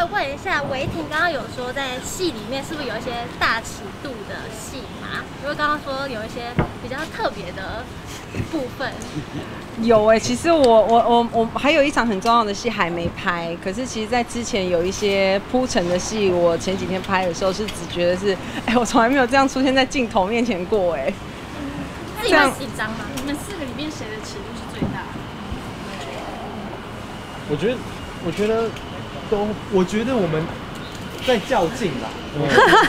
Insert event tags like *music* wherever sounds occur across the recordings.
微问一下，维婷刚刚有说在戏里面是不是有一些大尺度的戏吗？因为刚刚说有一些比较特别的部分。有哎、其实我我我我还有一场很重要的戏还没拍，可是其实，在之前有一些铺陈的戏，我前几天拍的时候是只觉得是，哎、我从来没有这样出现在镜头面前过哎、自己会紧张吗？你们四个里面谁的尺度是最大的？我觉得，我觉得都我觉得我们在较劲啦，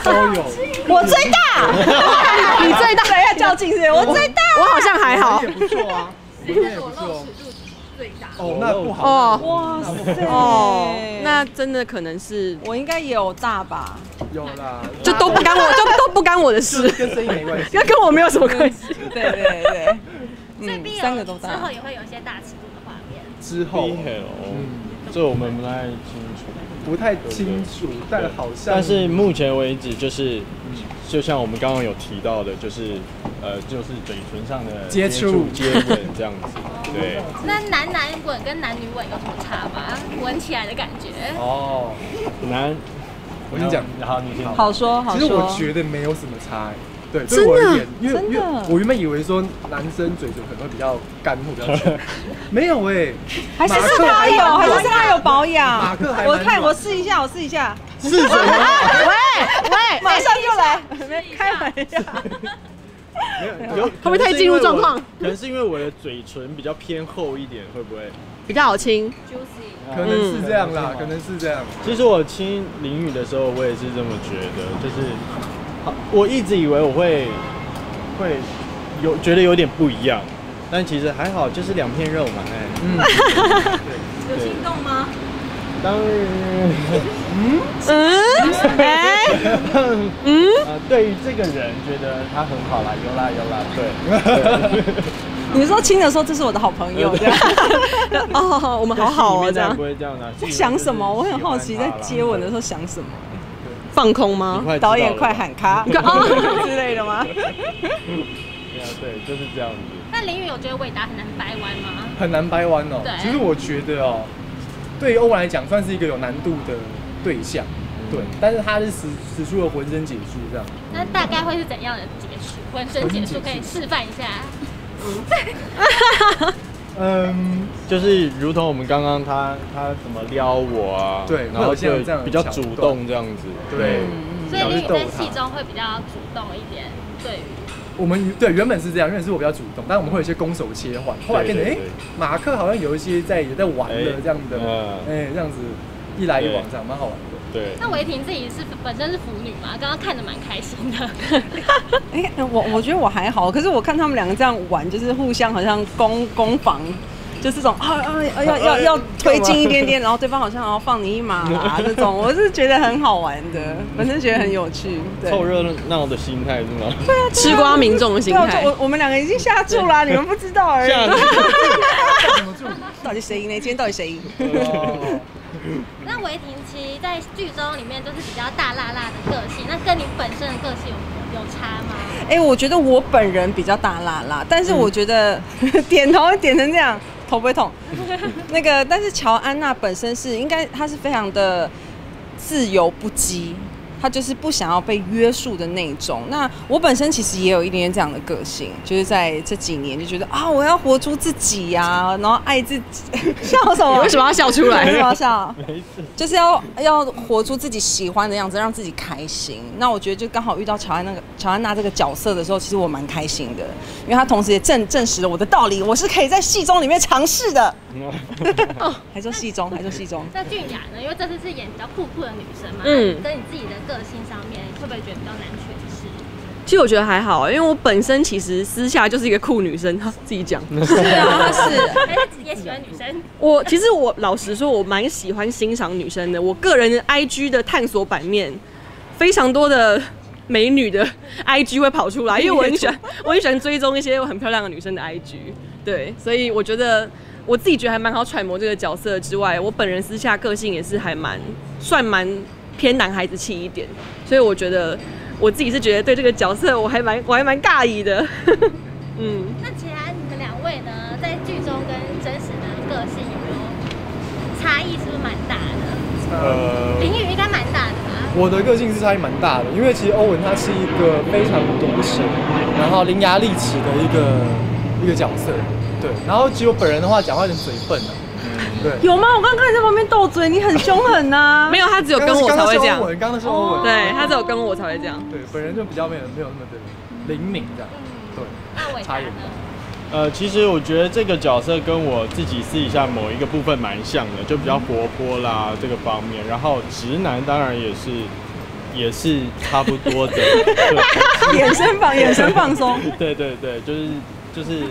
都有。*laughs* 我最大，*laughs* 你最大，要较劲是？我最大，我好像还好也不错啊，谁的裸露尺度最大？哦，那不好。哦哇塞，哦，那真的可能是我应该也有大吧？有啦，就都不干我，就都不干我的事，跟声音没关系。那跟我没有什么关系。*laughs* 对对对，所以 B 三个都大之后。也会有一些大尺度的画面。之后嗯这我们不太清楚。不太清楚，但好像。但是目前为止，就是就像我们刚刚有提到的，就是呃，就是嘴唇上的接触接吻这样子。*laughs* 对，那男男吻跟男女吻有什么差吗？吻起来的感觉？哦，男，我跟你讲，然后你先好说好说。其实我觉得没有什么差欸。对，对我而言，因为因为我原本以为说男生嘴唇可能会比较干或比较臭，*laughs* 没有哎，还是是他有，还是是他有保养。马克还我看我试一下，我试一下。*laughs* 是什么？喂喂，马上就来，没开玩笑。*laughs* 没有，有会不会太进入状况？可能是因为我的嘴唇比较偏厚一点，会不会？比较好亲，juicy。可能是这样啦，可能是这样。其实我亲淋雨的时候，我也是这么觉得，就是好我一直以为我会会有觉得有点不一样，但其实还好，就是两片肉嘛，哎，嗯，有心动吗？当然，嗯，哎，嗯，*laughs* 呃，对于这个人觉得他很好啦，有啦有啦，对，*laughs* 你说亲的时候，这是我的好朋友，这 *laughs* 样哦，我们好好哦，这样。不会这样的，在想什么？我很好奇，在接吻的时候想什么？放空吗？候导演快喊卡 *laughs* 之类的吗？*laughs* 对，就是这样子。那林宇有觉得伟达很难掰弯吗？很难掰弯哦对。其实我觉得哦，对于欧文来讲，算是一个有难度的对象。对，但是他是使使出了浑身解数这样。那大概会是怎样的结束？*laughs* 浑身解数可以示范一下。嗯，就是如同我们刚刚他他怎么撩我啊，对然后就比较主动这样子，对。所以林宇想去逗他在戏中会比较主动一点，对于我们对原本是这样，原本是我比较主动，但我们会有一些攻守切换，后来变成哎马克好像有一些在也在玩的这样的，嗯哎，这样子一来一往这样蛮好玩的。对。那维婷自己是本身是腐女嘛，刚刚看着蛮开心的。*laughs* 哎、我我觉得我还好，可是我看他们两个这样玩，就是互相好像攻攻防，就这种啊啊啊要要要推进一点点，*laughs* 然后对方好像要放你一马啦 *laughs* 这种，我是觉得很好玩的，本身觉得很有趣。对凑热闹的心态是吗？对啊吃瓜民众的心态我。我们两个已经下注啦，你们不知道而已。到底谁赢呢？今天到底谁赢？哦那维婷其实在剧中里面都是比较大辣辣的个性，那跟你本身的个性有有差吗？哎、我觉得我本人比较大辣辣，但是我觉得、*laughs* 点头点成这样，头不会痛。*laughs* 那个，但是乔安娜本身是应该，她是非常的自由不羁，她就是不想要被约束的那种。那我本身其实也有一点点这样的个性，就是在这几年就觉得啊，我要活出自己呀、然后爱自己。笑什么？你为什么要笑出来为什么要笑？没事，就是要要活出自己喜欢的样子，让自己开心。那我觉得就刚好遇到乔安那个乔安娜这个角色的时候，其实我蛮开心的，因为她同时也证证实了我的道理，我是可以在戏中里面尝试的。*laughs* 还说戏中，还说戏中。那俊雅呢？因为这次是演比较酷酷的女生嘛，嗯嗯，跟你自己的个性上面，会不会觉得比较难诠释？其实我觉得还好，因为我本身其实私下就是一个酷女生，哈自己讲。是啊，是。*laughs* 也喜欢女生？我其实我老实说，我蛮喜欢欣赏女生的。我个人的 IG 的探索版面非常多的美女的 IG 会跑出来，*laughs* 因为我很喜欢，我很喜欢追踪一些很漂亮的女生的 IG。对，所以我觉得我自己觉得还蛮好揣摩这个角色之外，我本人私下个性也是还蛮算蛮偏男孩子气一点，所以我觉得我自己是觉得对这个角色我还蛮我还蛮尬意的。*laughs* 嗯。那其他你们两位呢，在剧中跟真实的个性有没有差异？是不是蛮大的？呃，林宇应该蛮大的吧？我的个性是差异蛮大的，因为其实欧文他是一个非常独身，然后伶牙俐齿的一个一个角色，对。然后其实我本人的话讲话有点嘴笨啊，对。有吗？我刚刚看你在旁边斗嘴，你很凶狠呐、没有，他只有跟我才会这样刚刚是欧。文，刚刚是欧文，对他只有跟我才会这样。对，本人就比较没有没有那么的灵敏这样，对，差异很大呢？呃，其实我觉得这个角色跟我自己私底下某一个部分蛮像的，就比较活泼啦这个方面。然后直男当然也是也是差不多的，*laughs* 对眼神放，眼神放松。*laughs* 对对对，就是就是我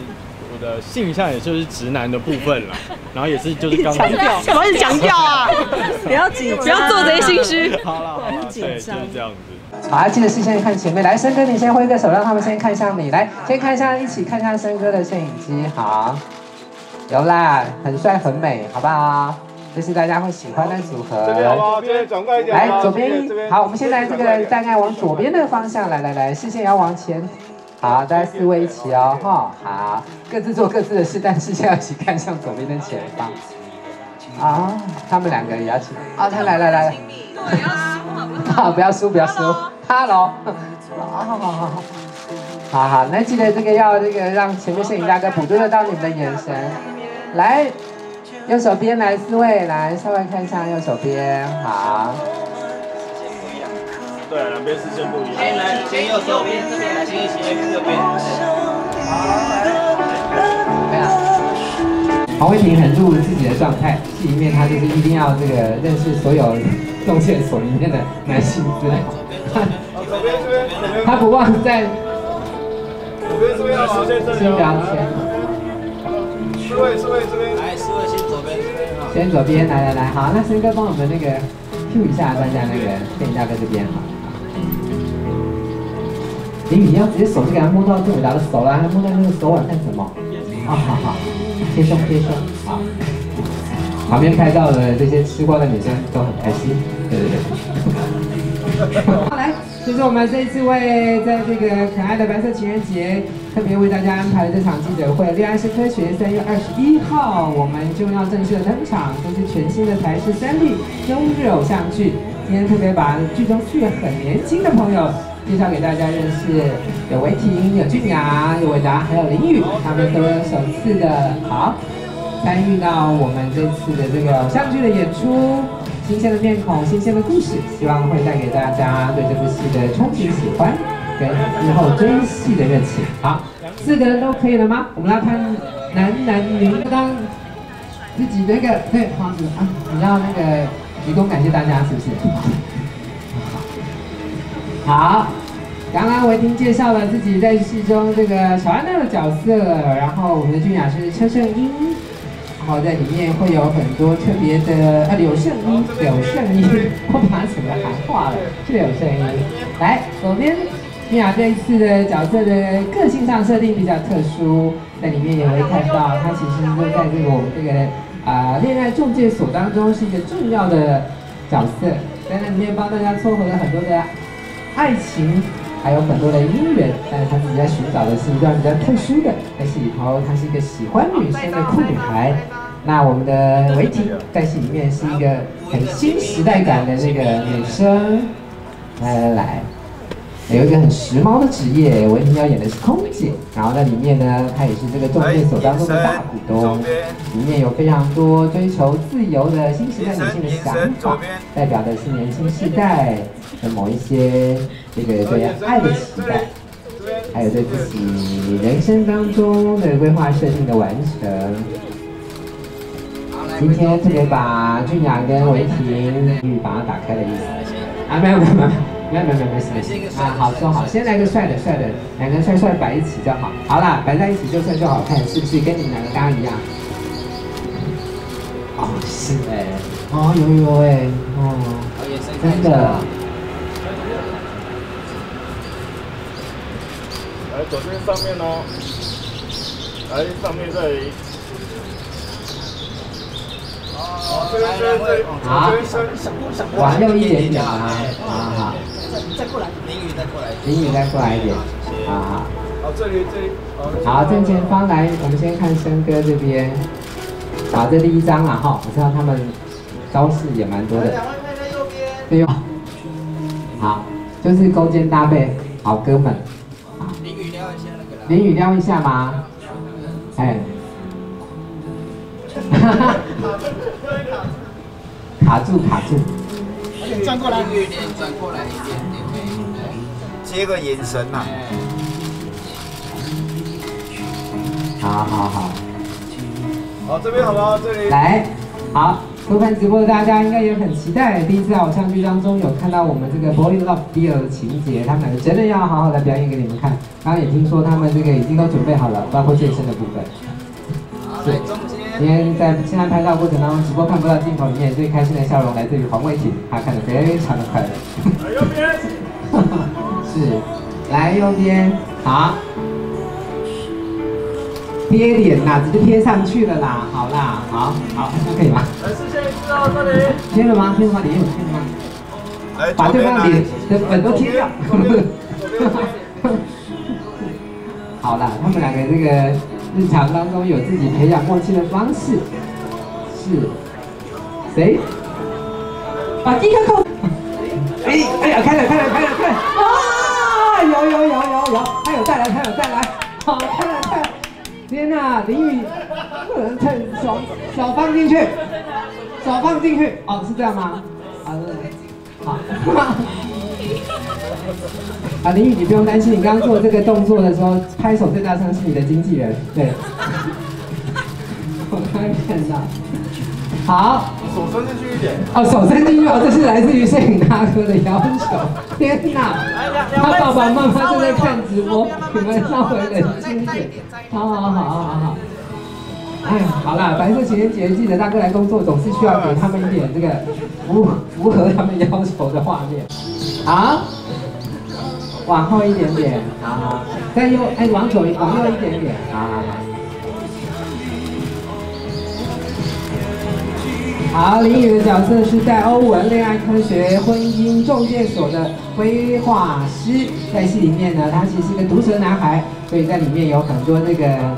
的性向也就是直男的部分了。*laughs* 然后也是就是刚强调什么是强调啊？*laughs* 不要紧张，不要做贼心虚。好了好了，紧对，就张是这样子。好，记得视线看前面。来，森哥，你先挥个手，让他们先看向你。来，先看一下，一起看一下森哥的摄影机。好，有啦，很帅很美，好不好？这是大家会喜欢的组合。这边好不好？这边转过来一点。来，左边。好，我们现在这个大概往左边的方向来，来来，视线要往前。好，大家四位一起哦，哈，好，各自做各自的事，但视线要一起看向左边的前方。啊，他们两个也要起。啊，他来来来。*laughs* 好，不要输，不要输。Hello。好好好好。好好，那记得这个要这个让前面摄影大哥捕捉得到你们的眼神。来，右手边来四位，来稍微看一下右手边，好。对啊，两边视线不一样。先来，先右手边这边，来，先一起这边。没有。黄慧婷很入自己的状态，戏里面她就是一定要这个认识所有动线所里面的男性资料，左边这边，左边。她不忘在左边这边好吗？先聊天。四位四位这边。来，四位先左边这边啊。先左边，来来来，好，那森哥帮我们那个 Q 一下大家那个电影大哥这边好。林宇，你要直接手就给他摸到郑伟达的手了，还摸到那个手腕干什么？啊，好好，贴胸贴胸，好。旁边拍照的这些吃瓜的女生都很开心，对对对。好，来，这是我们这一次为在这个可爱的白色情人节特别为大家安排的这场记者会，《恋爱是科学》三月二十一号我们就要正式的登场，这是全新的台式三 D 中日偶像剧。今天特别把剧中四个很年轻的朋友介绍给大家认识，有维婷、有俊雅、有伟达，还有林宇，他们都首次的好参与到我们这次的这个偶像剧的演出。新鲜的面孔，新鲜的故事，希望会带给大家对这部戏的憧憬、喜欢，跟日后追戏的热情。好，四个人都可以了吗？我们来看男男女当自己那个对黄子啊，你要那个鞠躬感谢大家是不是？好，刚刚维婷介绍了自己在戏中这个小安娜的角色，然后我们的俊雅是车胜英。然后在里面会有很多特别的啊，柳圣英，柳圣英，我把它整个喊化了，是柳圣英。来，左边，俊雅这一次的角色的个性上设定比较特殊，在里面也会看到，她其实就在这个我们这个啊、恋爱中介所当中是一个重要的角色，在那里面帮大家撮合了很多的爱情。还有很多的姻缘，但是他自己在寻找的是一段比较特殊的，在戏里头，她是一个喜欢女生的酷女孩。那我们的维婷在戏里面是一个很新时代感的这个女生。来来来，有一个很时髦的职业，维婷要演的是空姐。然后在里面呢，她也是这个中介所当中的大股东，里面有非常多追求自由的新时代女性的想法，代表的是年轻世代的某一些这个对爱的期待，还有对自己人生当中的规划设定的完成。今天特别把俊雅跟维婷把它打开的意思。啊，没有没有没有没有没有没有没事没事啊，好说好，先来个帅的帅的，两个人帅帅摆一起就好。好啦，摆在一起就算就好看，是不是？跟你们两个刚刚一样。哦，是哎，哦有有哎，哦，真的。来左边上面哦，来上面这里。好，这边这边这里，好这边伸，往右一点点啊，好好，再过来，林雨再过来。林雨再过来一点，好好。好，这里这里，好，正前方来，我们先看生哥这边。好，这第一张啦哈，我知道他们招式也蛮多的。对哦，好，就是勾肩搭背，好哥们。淋雨撩一下那个。淋雨撩一下吗？哎。*laughs* 哈哈。卡住卡住。转过来，一点转过来一点点，接个眼神嘛。好好好。好，这边好不好？这里。来，好，收看直播的大家应该也很期待，第一次在偶像剧当中有看到我们这个《Boy Love Deal》的情节，他们两个真的要好好的表演给你们看。刚刚也听说他们这个已经都准备好了，包括健身的部分。对，中今天在现在拍照过程当中，直播看不到镜头里面最开心的笑容来自于黄伟霆，他看得非常的快乐。来右边。是，来右边，好。贴脸呐，直接贴上去了啦，好啦，好好，可以吗？来，视线一致哦，这里。贴了吗？贴了吗？脸有贴了吗？来，把对方脸的粉都贴掉。好了，他们两个这个 *laughs* 日常当中有自己培养默契的方式。是。谁？把第一颗扣。*laughs* 哎哎呀，开了开了开了开了！啊，有有有有有，还有再来还有再来，好，开了开了。天呐，淋雨不能太手手放进去，手放进去，哦，是这样吗？好，好，*laughs* 啊，林宇你不用担心，你刚刚做这个动作的时候，拍手最大声是你的经纪人，对，*laughs* 我刚看到，好。手伸进去一点。哦，手伸进去哦，这是来自于摄影大哥的要求。天哪，他爸爸妈妈正在看直播，你们稍微冷静一点。好好好好好好。哎，好啦，白色情人节记得大哥来工作，总是需要给他们一点这个符符合他们要求的画面。好，往后一点点，好，再右，哎，往左，往右一点点，好好好。好，林雨的角色是在欧文恋爱科学婚姻中介所的规划师，在戏里面呢，他其实是个毒舌男孩，所以在里面有很多那个，来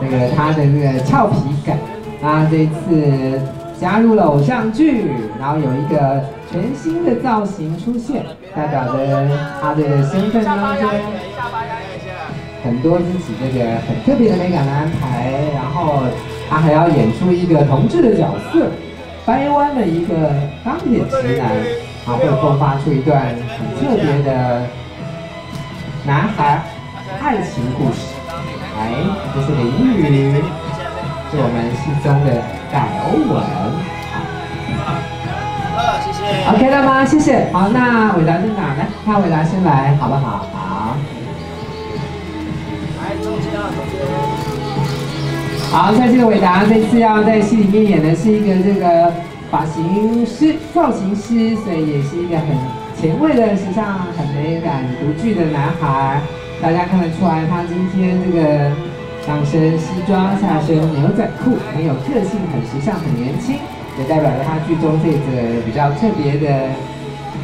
那个他的那个俏皮感。那这次加入了偶像剧，然后有一个全新的造型出现，代表着他的身份当中很多自己这个很特别的美感的安排，然后。他还要演出一个同志的角色，掰弯了一个钢铁直男，啊，会迸发出一段很特别的男孩爱情故事。来，这是林雨，是我们戏中的戴欧文。好，谢谢。OK 了吗？谢谢。好，那伟达在哪呢？看伟达先来，好不好？好。来，中间啊，中间。好，帅气的伟达这次要在戏里面演的是一个这个发型师、造型师，所以也是一个很前卫的、时尚、很美感独具的男孩。大家看得出来，他今天这个上身西装，下身牛仔裤，很有个性、很时尚、很年轻，也代表了他剧中这个比较特别的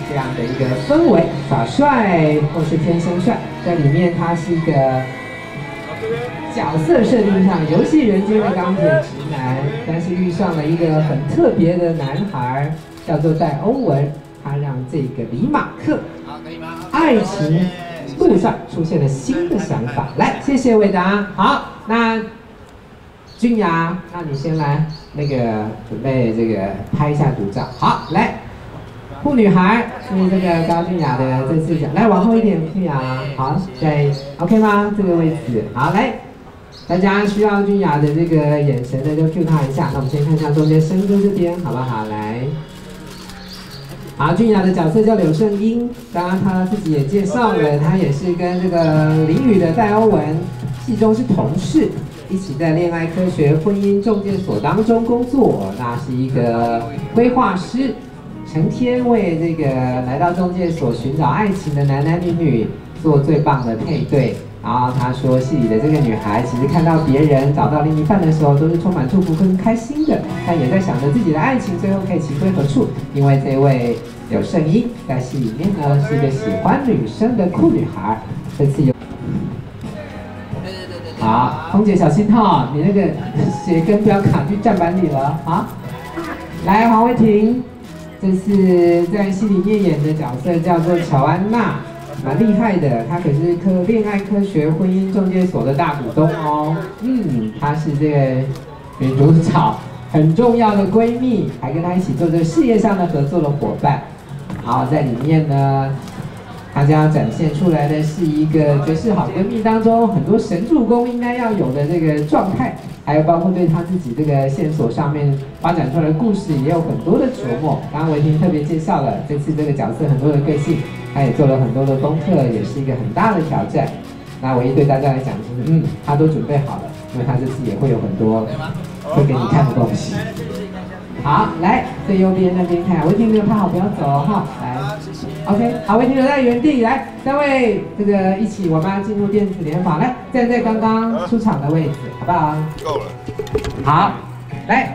这样的一个氛围，耍帅或是天生帅，在里面他是一个。角色设定上，游戏人间的钢铁直男，但是遇上了一个很特别的男孩，叫做戴欧文。他让这个李马克，爱情路上出现了新的想法。来，谢谢伟达。好，那君雅，那你先来，那个准备这个拍一下独照。好，来，酷女孩是这个高俊雅的这次讲，来往后一点，君雅。好，对 OK 吗？这个位置，好，来。大家需要俊雅的这个眼神的，就 Q 他一下。那我们先看一下中间深哥这边，好不好？来，好，俊雅的角色叫柳胜英，刚刚他自己也介绍了，他也是跟这个林雨的戴欧文戏中是同事，一起在恋爱科学婚姻中介所当中工作。那是一个规划师，成天为这个来到中介所寻找爱情的男男女女做最棒的配对。然后他说，戏里的这个女孩，其实看到别人找到另一半的时候，都是充满祝福跟开心的，但也在想着自己的爱情最后可以情归何处。因为这位有声音在戏里面呢，是一个喜欢女生的酷女孩。这次有，好，空姐小心哈，你那个鞋跟不要卡进站板里了啊。来，黄慧婷，这次在戏里面演的角色叫做乔安娜，蛮厉害的，她可是科恋爱科学婚姻中介所的大股东哦。嗯，她是这个女主角很重要的闺蜜，还跟她一起做这个事业上的合作的伙伴。好，在里面呢，她将要展现出来的是一个绝世好闺蜜当中很多神助攻应该要有的这个状态，还有包括对她自己这个线索上面发展出来的故事也有很多的琢磨。刚刚维婷特别介绍了这次这个角色很多的个性，她也做了很多的功课，也是一个很大的挑战。那唯一对大家来讲就是，嗯，她都准备好了，因为她这次也会有很多会给你看的东西。好，来最右边那边看，维婷没有看好，不要走哦哈。来，OK，好，维婷留在原地。来，三位这个一起，我们要进入电子联访，来站在刚刚出场的位置，好不好？够了。好，来。